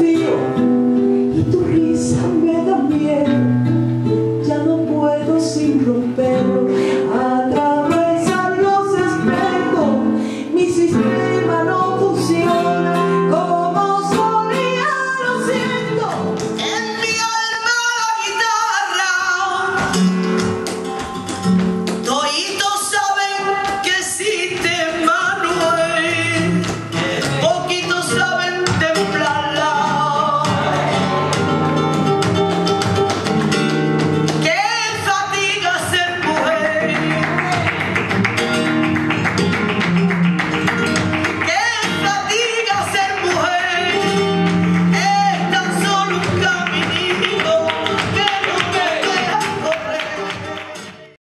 vacío. Y tu risa me da miedo.